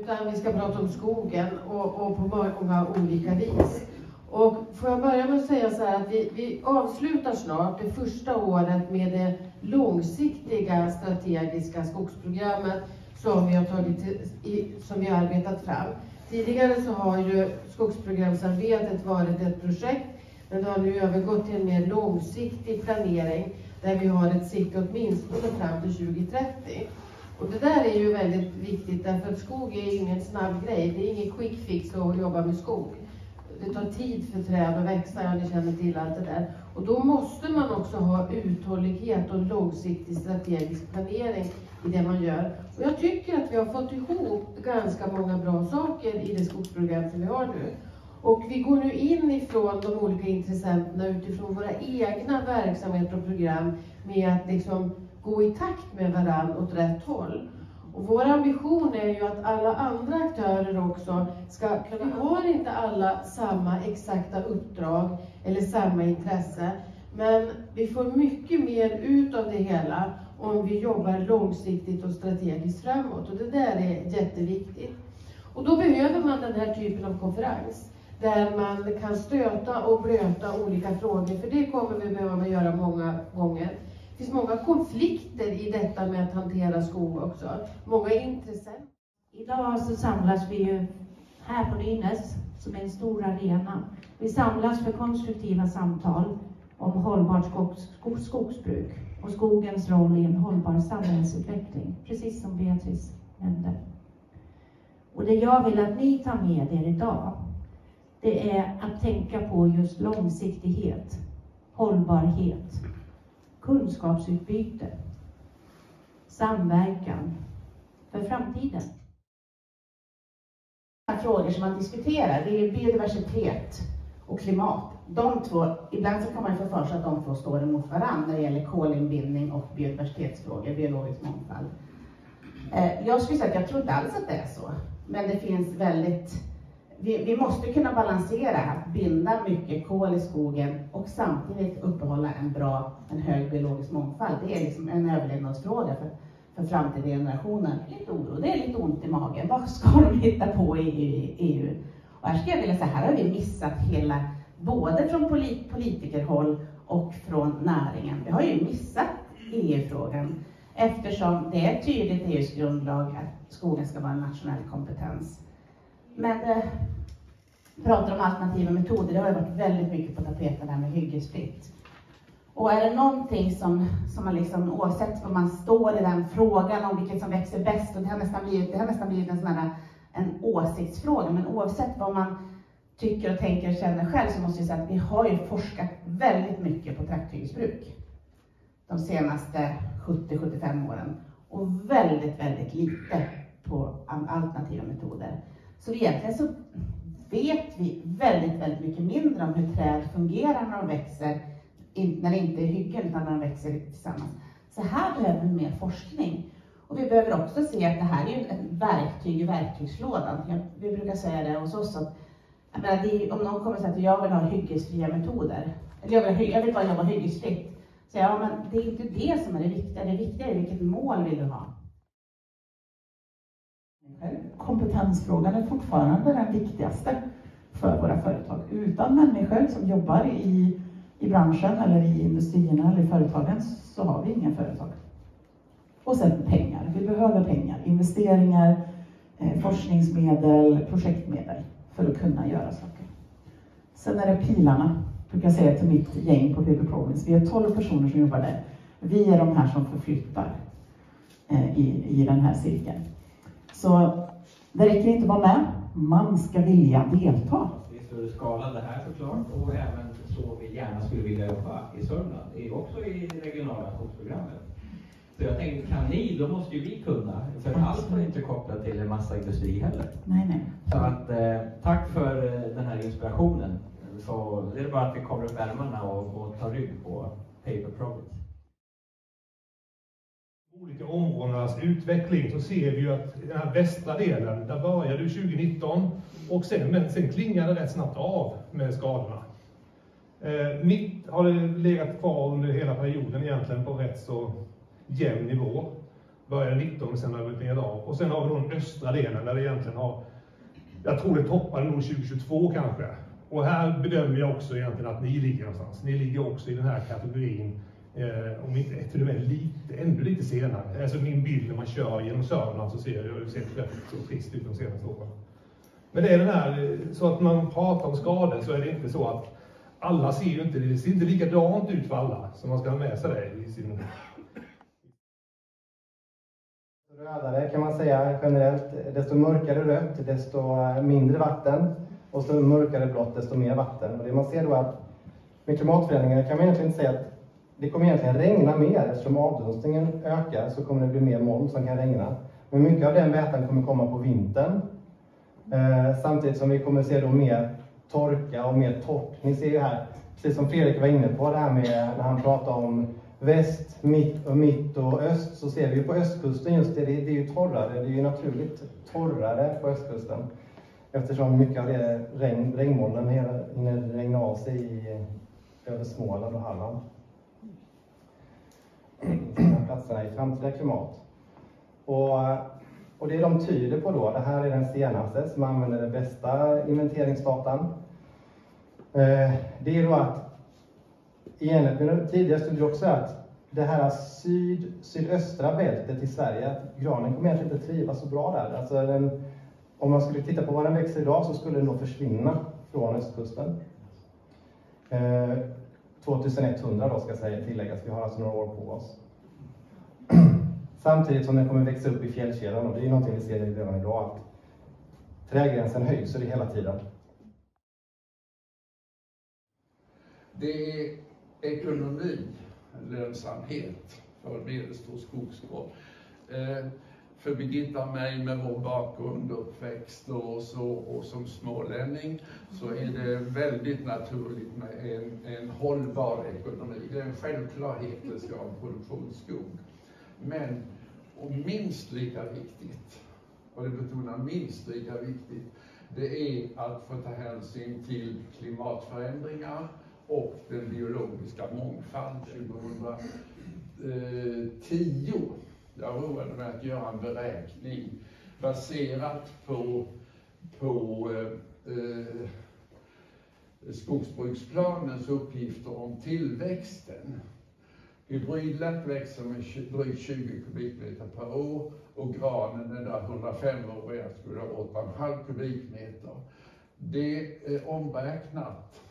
utan vi ska prata om skogen och, och på många olika vis. Och får jag börja med att säga så här att vi, vi avslutar snart det första året med det långsiktiga strategiska skogsprogrammet som vi har, tagit i, som vi har arbetat fram. Tidigare så har ju skogsprogramsarbetet varit ett projekt, men det har nu övergått till en mer långsiktig planering där vi har ett sikte åtminstone fram till 2030. Och det där är ju väldigt viktigt därför att skog är ingen snabb grej. Det är ingen quick fix att jobba med skog. Det tar tid för träd att växa, ja ni känner till allt det där. Och då måste man också ha uthållighet och långsiktig strategisk planering i det man gör. Och jag tycker att vi har fått ihop ganska många bra saker i det skogsprogram som vi har nu. Och vi går nu in ifrån de olika intressenterna utifrån våra egna verksamheter och program med att liksom gå i takt med varandra åt rätt håll. Och vår ambition är ju att alla andra aktörer också ska kunna, vi har inte alla samma exakta uppdrag eller samma intresse, men vi får mycket mer ut av det hela om vi jobbar långsiktigt och strategiskt framåt. Och det där är jätteviktigt. Och då behöver man den här typen av konferens där man kan stöta och blöta olika frågor, för det kommer vi behöva göra många gånger. Det finns många konflikter i detta med att hantera skog också. Många intressenter. Idag så samlas vi ju här på Nynäs, som är en stor arena. Vi samlas för konstruktiva samtal om hållbart skogs, skogsbruk och skogens roll i en hållbar samhällsutveckling, precis som Beatrice nämnde. Och det jag vill att ni tar med er idag, det är att tänka på just långsiktighet, hållbarhet, kunskapsutbyte, samverkan för framtiden. Frågor som man diskuterar, det är biodiversitet och klimat. De två, ibland så kan man få för sig att de två står emot varandra när det gäller kolinbindning och biodiversitetsfrågor, biologisk mångfald. Eh, jag skulle säga att jag tror inte alls att det är så, men det finns väldigt vi, vi, måste kunna balansera att binda mycket kol i skogen och samtidigt uppehålla en bra, en hög biologisk mångfald. Det är liksom en överlevnadsfråga för, för framtida generationer. Lite oro, det är lite ont i magen. Vad ska de hitta på i EU? Och här skulle jag vilja säga, här har vi missat hela, både från politikerhåll och från näringen. Vi har ju missat EU-frågan eftersom det är tydligt i EUs grundlag att skogen ska vara en nationell kompetens. Men det pratar om alternativa metoder, det har ju varit väldigt mycket på tapeten där med hyggesfritt. Och är det någonting som, som man liksom, oavsett var man står i den frågan om vilket som växer bäst, och det har nästan blivit, det har nästan blivit en sån här, en åsiktsfråga, men oavsett vad man tycker och tänker och känner själv så måste jag säga att vi har ju forskat väldigt mycket på trakthyggesbruk de senaste 70-75 åren och väldigt, väldigt lite på alternativa metoder. Så egentligen så vet vi väldigt, väldigt mycket mindre om hur träd fungerar när de växer, när det inte är hyggen utan när de växer tillsammans. Så här behöver vi mer forskning. Och vi behöver också se att det här är ett verktyg i verktygslådan. Vi brukar säga det hos oss att menar, är, om någon kommer och säger att jag vill ha hyggesfria metoder, eller jag vill, jag vill bara jobba hyggesfritt, så ja, men det är inte det som är det viktiga. Det viktiga är vilket mål vill du ha? Kompetensfrågan är fortfarande den viktigaste för våra företag. Utan människor som jobbar i, i branschen eller i industrierna eller i företagen så har vi inga företag. Och sen pengar. Vi behöver pengar. Investeringar, eh, forskningsmedel, projektmedel för att kunna göra saker. Sen är det pilarna, brukar jag säga till mitt gäng på PB Province. Vi är 12 personer som jobbar där. Vi är de här som förflyttar eh, i, i den här cirkeln. Så det räcker inte att vara med, man ska vilja delta. Det är större skala det här såklart och även så vi gärna skulle vilja jobba i Sörmland, också i regionala skogsprogrammet. Så jag tänkte, kan ni, då måste ju vi kunna. För allt är inte kopplat till en massa industri heller. Nej, nej. Så att, eh, tack för eh, den här inspirationen. Så det är bara att vi kommer upp ärmarna och, och tar rygg på Paper olika områdenas utveckling så ser vi ju att den här västra delen, där började 2019 och sen, men sen klingade det rätt snabbt av med skadorna. Eh, mitt har det legat kvar under hela perioden egentligen på rätt så jämn nivå. Började 19 och sen har det blivit av. Och sen har vi då den östra delen där det egentligen har, jag tror det toppade nog 2022 kanske. Och här bedömer jag också egentligen att ni ligger någonstans. Ni ligger också i den här kategorin, eh, om inte till och med lite, ännu lite senare. Alltså min bild när man kör genom Sörmland så alltså, ser jag, det sett rätt så trist ut de senaste åren. Men det är den här, eh, så att man pratar om skador så är det inte så att alla ser ju inte, det ser inte likadant ut för alla, så man ska ha med sig det i sin... Rödare kan man säga generellt. Desto mörkare rött, desto eh, mindre vatten. Och så mörkare blått, desto mer vatten. Och det man ser då är att med klimatförändringarna kan man egentligen inte säga att det kommer egentligen regna mer. Eftersom avdunstningen ökar så kommer det bli mer moln som kan regna. Men mycket av den vätan kommer komma på vintern. Eh, samtidigt som vi kommer se då mer torka och mer torrt. Ni ser ju här, precis som Fredrik var inne på, det här med när han pratade om väst, mitt och mitt och öst, så ser vi ju på östkusten just det, det, är ju torrare, det är ju naturligt torrare på östkusten. Eftersom mycket av det regn, regnmolnen hinner regna av sig i, över Småland och Halland. Platserna i framtida klimat. Och, och det de tyder på då, det här är den senaste som använder den bästa inventeringsdatan. Eh, det är då att i enlighet med tidigare studier också att det här syd, sydöstra bältet i Sverige, att granen kommer egentligen inte trivas så bra där. Alltså den, om man skulle titta på var den växer idag så skulle den då försvinna från östkusten. Eh, 2100 då ska säga, tilläggas, vi har alltså några år på oss. Samtidigt som den kommer växa upp i fjällkedjan och det är någonting vi ser redan idag att trädgränsen höjs det hela tiden. Det är ekonomi, lönsamhet för medelstor skogsgård. Eh, för Birgitta och mig med vår bakgrund, uppväxt och, så, och som smålänning så är det väldigt naturligt med en, en hållbar ekonomi. Det är en självklarhet, att det ska ha en produktionsskog. Men, och minst lika viktigt, och det betonar minst lika viktigt, det är att få ta hänsyn till klimatförändringar, och den biologiska mångfalden. Eh, 2010, jag roade mig att göra en beräkning baserat på, på eh, eh skogsbruksplanens uppgifter om tillväxten. Hybridlack växer med drygt 20 kubikmeter per år och granen är där 105 år och skulle ha 8,5 kubikmeter. Det är omräknat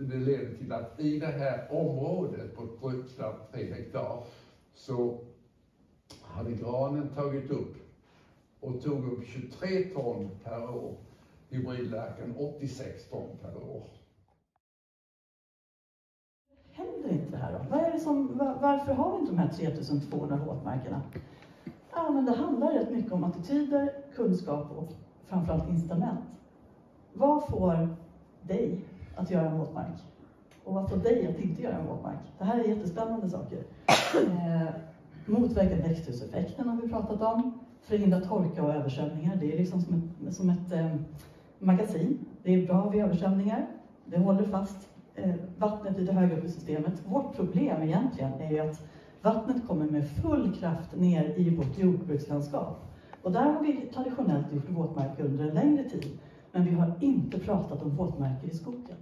det leder till att i det här området på drygt 3 hektar så hade granen tagit upp och tog upp 23 ton per år. Hybridlärkan 86 ton per år. Händer inte det här då? Vad är det som, varför har vi inte de här 3200 våtmarkerna? Ja, men det handlar rätt mycket om attityder, kunskap och framförallt incitament. Vad får dig att göra en våtmark? Och vad får dig att inte göra en våtmark? Det här är jättespännande saker. Eh, Motverka växthuseffekten har vi pratat om. Förhindra torka och översvämningar. Det är liksom som ett, som ett eh, magasin. Det är bra vid översvämningar. Det håller fast eh, vattnet lite högre upp i systemet. Vårt problem egentligen är ju att vattnet kommer med full kraft ner i vårt jordbrukslandskap. Och där har vi traditionellt gjort våtmarker under en längre tid. Men vi har inte pratat om våtmarker i skogen.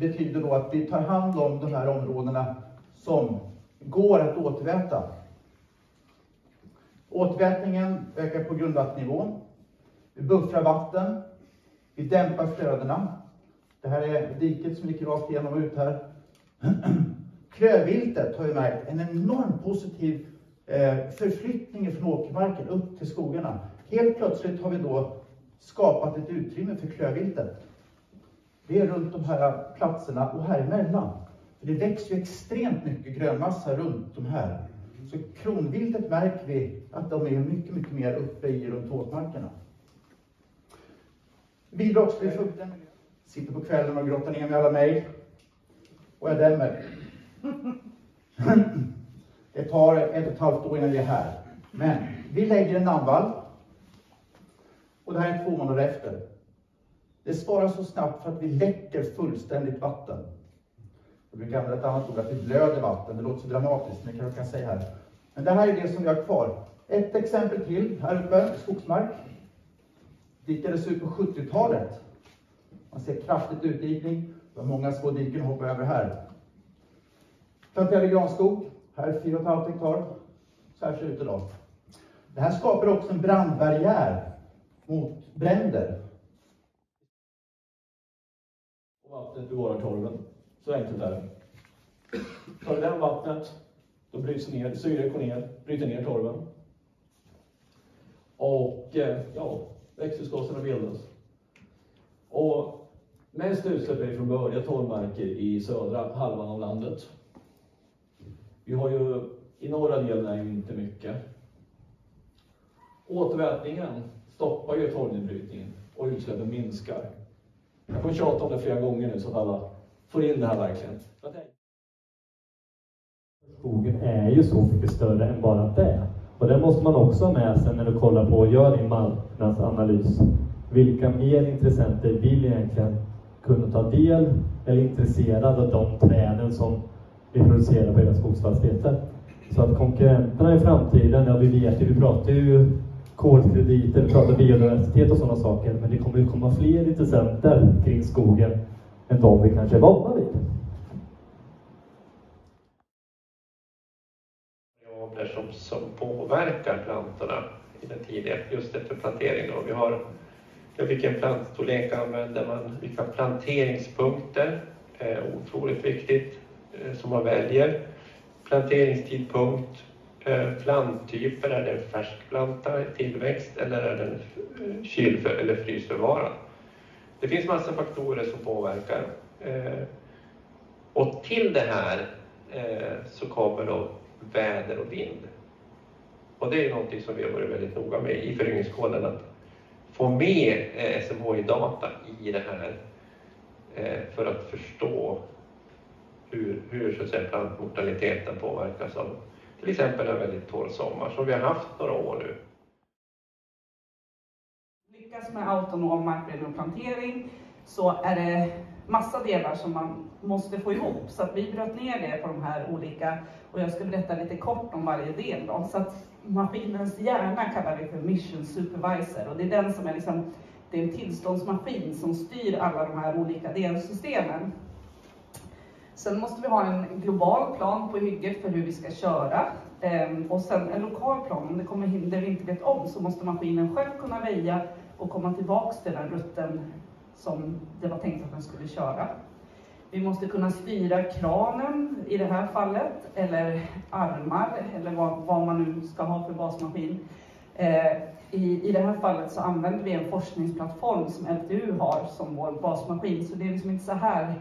betyder då att vi tar hand om de här områdena som går att återväta. Återvätningen ökar på grundvattennivån. Vi buffrar vatten. Vi dämpar flödena. Det här är diket som gick rakt igenom och ut här. Klövviltet har vi märkt en enorm positiv eh, förflyttning från åkermarken upp till skogarna. Helt plötsligt har vi då skapat ett utrymme för klövviltet. Det är runt de här platserna och här emellan. För det växer ju extremt mycket grönmassa runt de här. Så kronviltet märker vi att de är mycket, mycket mer uppe i runt våtmarkerna. Bidrar också till fukten. Sitter på kvällen och grottar ner med alla mejl. Och jag dämmer. Det tar ett och ett halvt år innan vi är här. Men vi lägger en namnvall. Och det här är två månader efter. Det svarar så snabbt för att vi läcker fullständigt vatten. Jag brukar använda ett annat ord, att det blöder vatten. Det låter så dramatiskt, men jag kan säga här. Men det här är det som vi har kvar. Ett exempel till här uppe, skogsmark. Dikades ut på 70-talet. Man ser kraftigt utdikning. Det var många små diken att hoppa över här. Planterade granskog. Här 4,5 hektar. Så här ser det ut idag. Det här skapar också en brandbarriär mot bränder. Och vattnet bevarar torven. Så enkelt är det. Tar du den vattnet, då bryts ner, syret går ner, bryter ner torven. Och eh, ja, växthusgaserna bildas. Och mest utsläpp är från bördiga torvmarker i södra halvan av landet. Vi har ju, i norra delen är ju inte mycket. Återvätningen stoppar ju torvnedbrytningen och utsläppen minskar. Jag får tjata om det flera gånger nu så att alla får in det här verkligen. Skogen är ju så mycket större än bara det. Och det måste man också ha med sig när du kollar på och gör din marknadsanalys. Vilka mer intressenter vill egentligen kunna ta del eller intresserade av de träden som vi producerar på era skogsfastigheter? Så att konkurrenterna i framtiden, ja vi vet ju, vi pratar ju kolkrediter, vi pratar biodiversitet och sådana saker, men det kommer ju komma fler intressenter kring skogen än de vi kanske är vana vid. variabler som, som påverkar plantorna i den tidiga, just efter plantering. Då. Vi har ja, vilken plantstorlek använder man, vilka planteringspunkter, eh, otroligt viktigt, eh, som man väljer. Planteringstidpunkt, eh, planttyper, är det en färskplanta i tillväxt eller är den eh, kyl eller frysförvarad? Det finns massa faktorer som påverkar. Eh, och till det här eh, så kommer då väder och vind. Och det är någonting som vi har varit väldigt noga med i föryngringskoden, att få med eh, SMHI-data i det här eh, för att förstå hur, hur så att säga, plantmortaliteten påverkas av till exempel en väldigt torr sommar som vi har haft några år nu lyckas med autonom markberedning och plantering så är det massa delar som man måste få ihop. Så att vi bröt ner det på de här olika, och jag ska berätta lite kort om varje del då. Så att maskinens hjärna kallar vi för Mission Supervisor och det är den som är liksom, det är en tillståndsmaskin som styr alla de här olika delsystemen. Sen måste vi ha en global plan på hygget för hur vi ska köra. Ehm, och sen en lokal plan, om det kommer hinder vi inte vet om så måste maskinen själv kunna väja och komma tillbaks till den rutten som det var tänkt att den skulle köra. Vi måste kunna styra kranen i det här fallet, eller armar, eller vad, vad man nu ska ha för basmaskin. Eh, i, I det här fallet så använder vi en forskningsplattform som LTU har som vår basmaskin, så det är liksom inte så här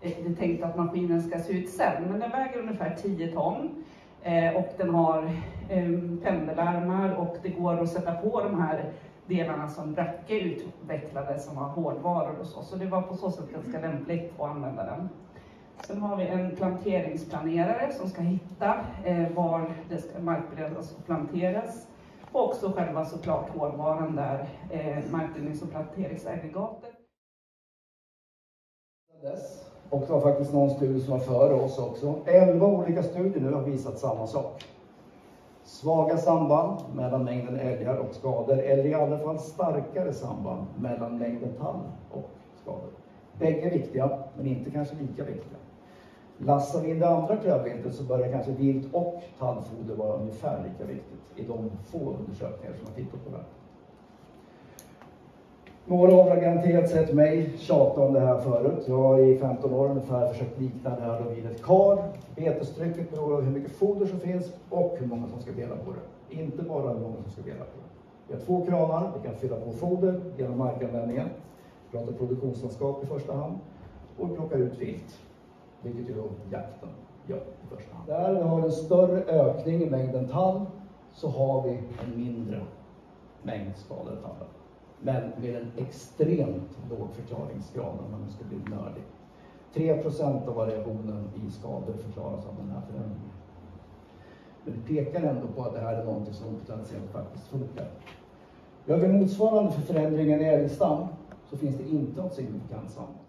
eh, det är tänkt att maskinen ska se ut sen, men den väger ungefär 10 ton eh, och den har eh, pendelarmar och det går att sätta på de här delarna som Bracke utvecklade som var hårdvaror och så. Så det var på så sätt ganska lämpligt att använda den. Sen har vi en planteringsplanerare som ska hitta eh, var det ska markberedas och planteras. Och också själva såklart hårdvaran där, eh, markberednings och planteringsaggregatet. Och det var faktiskt någon studie som var före oss också. Elva olika studier nu har visat samma sak. Svaga samband mellan mängden älgar och skador, eller i alla fall starkare samband mellan mängden tall och skador. Bägge är viktiga, men inte kanske lika viktiga. Lassar vi in det andra klövviltet så börjar kanske vilt och tallfoder vara ungefär lika viktigt i de få undersökningar som har tittat på det. här. Några av er har garanterat sett mig tjata om det här förut. Jag har i 15 år ungefär försökt likna det här vid ett kar. Betestrycket beror på hur mycket foder som finns och hur många som ska dela på det. Inte bara hur många som ska dela på det. Vi har två kranar, vi kan fylla på foder genom markanvändningen. Vi pratar produktionslandskap i första hand. Och vi plockar ut vilt, vilket ju då jakten gör i första hand. Där vi har en större ökning i mängden tall så har vi en mindre mängd skadade tallar men med en extremt låg förklaringsgrad om man nu ska bli nördig. 3 procent av variationen i skador förklaras av den här förändringen. Men det pekar ändå på att det här är någonting som potentiellt faktiskt funkar. Gör vi motsvarande för förändringen i älgstam så finns det inte något signifikant samband.